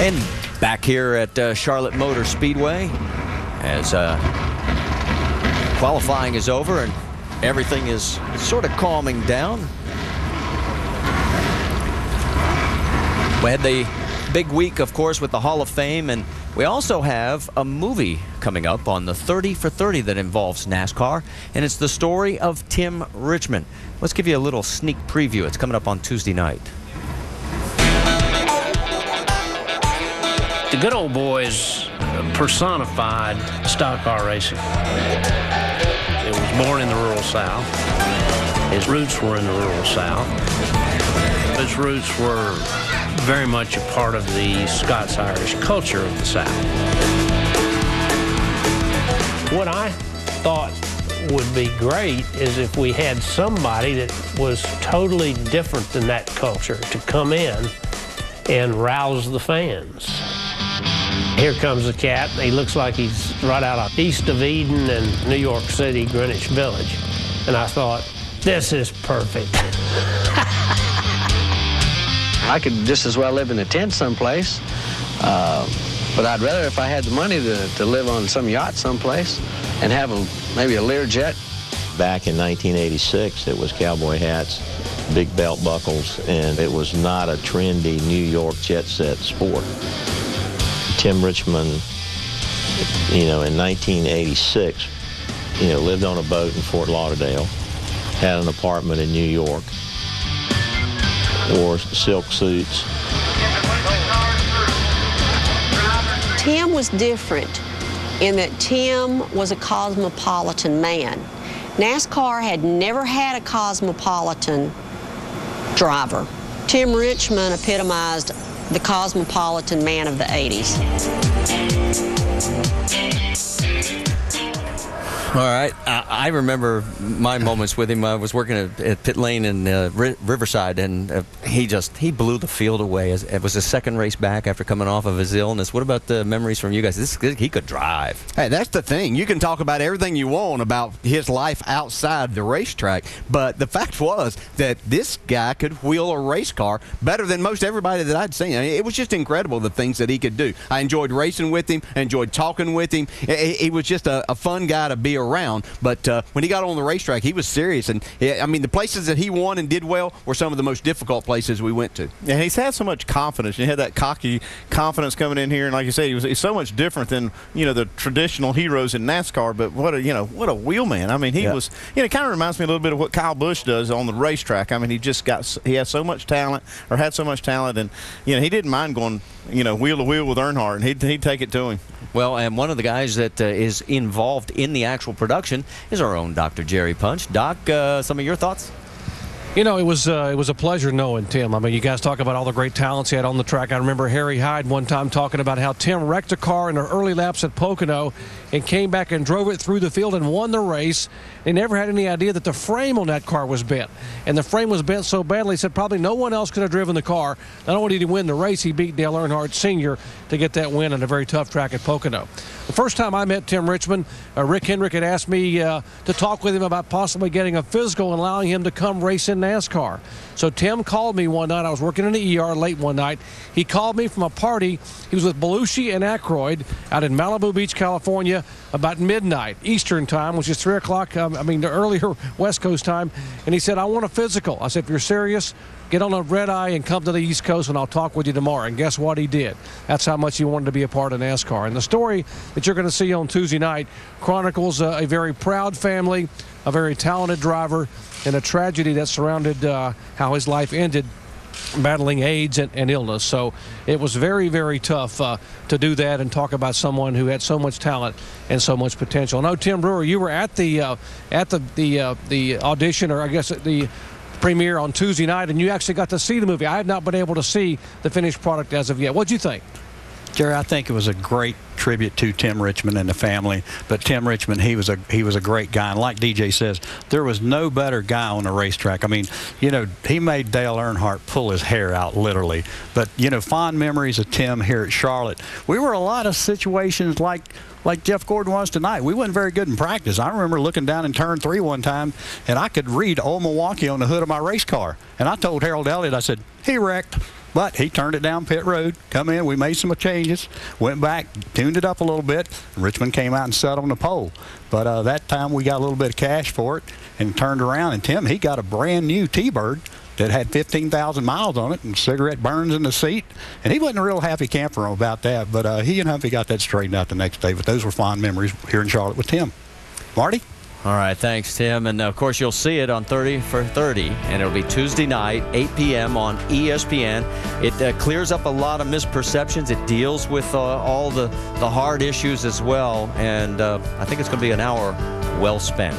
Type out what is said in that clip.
And back here at uh, Charlotte Motor Speedway, as uh, qualifying is over and everything is sort of calming down. We had the big week, of course, with the Hall of Fame, and we also have a movie coming up on the 30 for 30 that involves NASCAR, and it's the story of Tim Richmond. Let's give you a little sneak preview. It's coming up on Tuesday night. The good old boys personified stock car racing. It was born in the rural South. His roots were in the rural South. His roots were very much a part of the Scots-Irish culture of the South. What I thought would be great is if we had somebody that was totally different than that culture to come in and rouse the fans. Here comes the cat. He looks like he's right out of east of Eden and New York City, Greenwich Village. And I thought, this is perfect. I could just as well live in a tent someplace. Uh, but I'd rather if I had the money to, to live on some yacht someplace and have a, maybe a Learjet. Back in 1986, it was cowboy hats, big belt buckles, and it was not a trendy New York jet set sport. Tim Richmond, you know, in 1986, you know, lived on a boat in Fort Lauderdale, had an apartment in New York, wore silk suits. Tim was different in that Tim was a cosmopolitan man. NASCAR had never had a cosmopolitan driver. Tim Richmond epitomized the cosmopolitan man of the 80s. All right. I, I, remember my moments with him. I was working at, at Pit Lane in uh, Riverside, and uh, he just he blew the field away. It was his second race back after coming off of his illness. What about the memories from you guys? This he could drive. Hey, that's the thing. You can talk about everything you want about his life outside the racetrack, but the fact was that this guy could wheel a race car better than most everybody that I'd seen. I mean, it was just incredible the things that he could do. I enjoyed racing with him. I enjoyed talking with him. He was just a, a fun guy to be around. But uh, when he got on the racetrack, he was serious. And I mean, the places that he won and did well were some of the most difficult places we went to. Yeah, he's had so much confidence. He had that cocky confidence coming in here, and like you said, he was he's so much different than you know the traditional heroes in NASCAR. But what a you know what a wheelman. I mean, he yeah. was. You know, it kind of reminds me a little bit of what Kyle Busch does on the racetrack. I mean, he just got he has so much talent or had so much talent, and you know he didn't mind going you know wheel to wheel with Earnhardt, and he'd, he'd take it to him. Well, and one of the guys that uh, is involved in the actual production is our own Dr. Jerry Punch. Doc, uh, some of your thoughts? You know, it was uh, it was a pleasure knowing Tim. I mean, you guys talk about all the great talents he had on the track. I remember Harry Hyde one time talking about how Tim wrecked a car in the early laps at Pocono and came back and drove it through the field and won the race. He never had any idea that the frame on that car was bent. And the frame was bent so badly, he said probably no one else could have driven the car. Not only did he win the race, he beat Dale Earnhardt Sr. to get that win on a very tough track at Pocono. The first time I met Tim Richmond, uh, Rick Hendrick had asked me uh, to talk with him about possibly getting a physical and allowing him to come race in NASCAR. So Tim called me one night. I was working in the ER late one night. He called me from a party. He was with Belushi and Aykroyd out in Malibu Beach, California, about midnight Eastern time, which is 3 o'clock, um, I mean, the earlier West Coast time. And he said, I want a physical. I said, if you're serious, get on a red eye and come to the East Coast, and I'll talk with you tomorrow. And guess what? He did. That's how much he wanted to be a part of NASCAR. And the story that you're going to see on Tuesday night chronicles a, a very proud family, a very talented driver, and a tragedy that surrounded uh, how his life ended battling AIDS and, and, illness. So it was very, very tough uh, to do that and talk about someone who had so much talent and so much potential. I know Tim Brewer, you were at the uh, at the the uh, the audition, or I guess the premiere on Tuesday night, and you actually got to see the movie. I have not been able to see the finished product as of yet. What'd you think? Jerry, I think it was a great tribute to Tim Richmond and the family. But Tim Richmond, he was a he was a great guy, and like DJ says, there was no better guy on the racetrack. I mean, you know, he made Dale Earnhardt pull his hair out literally. But you know, fond memories of Tim here at Charlotte. We were a lot of situations like like Jeff Gordon was tonight. We wasn't very good in practice. I remember looking down in turn three one time, and I could read Old Milwaukee on the hood of my race car. And I told Harold Elliott, I said, he wrecked. But he turned it down pit road, come in, we made some changes, went back, tuned it up a little bit. Richmond came out and sat on the pole. But uh, that time we got a little bit of cash for it and turned around. And Tim, he got a brand new T-Bird that had 15,000 miles on it and cigarette burns in the seat. And he wasn't a real happy camper about that. But uh, he and Humpy got that straightened out the next day. But those were fond memories here in Charlotte with Tim. Marty? All right, thanks, Tim. And of course, you'll see it on 30 for 30, and it'll be Tuesday night, 8 p.m. on ESPN. It uh, clears up a lot of misperceptions. It deals with uh, all the, the hard issues as well, and uh, I think it's going to be an hour well spent.